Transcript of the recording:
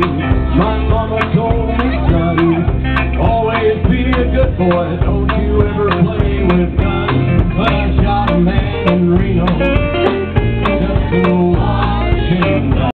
My mama told me, Johnny, always be a good boy. Don't you ever play with guns. But I shot a man in Reno.